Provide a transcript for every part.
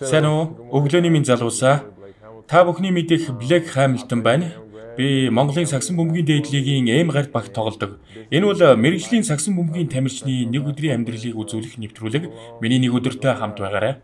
Сайн уу? Өглөөний минь залуусаа. Та бүхний мэдих Блэк Хамилтон байна. Би Монголын сагсан бөмбөгийн дээдлигийн эм гарт багт тоглодог. Энэ бол мэрэгжлийн сагсан бөмбөгийн тамирчны нэг өдрийн амьдралыг үзүүлэх нэвтрүүлэг. Миний нэг өдөртэй хамт байгаарай.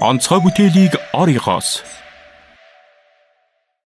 Онцгой бүтээлийг орёгоос